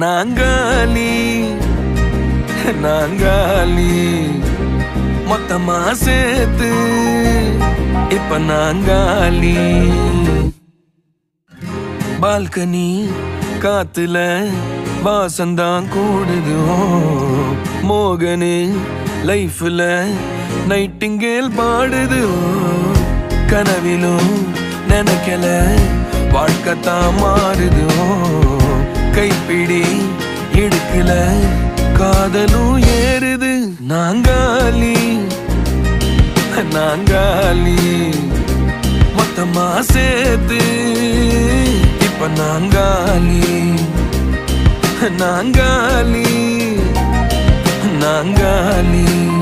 நாங்காலி நாங்காலி மொத்தமா சேர்த்து இப்ப நாங்காலி பால்கனி காத்துல வாசந்தான் கூடுதோ. மோகனு லைஃப்ல நைட்டிங்கேல் பாடுது. கனவிலும் நினைக்கல வாழ்க்கத்தான் மாறுதோ. காதலும் ஏறுது நாங்காலி. நாங்காலி. மொத்தமா சேர்த்து இப்ப நாங்காலி. நாங்காலி. நாங்காலி.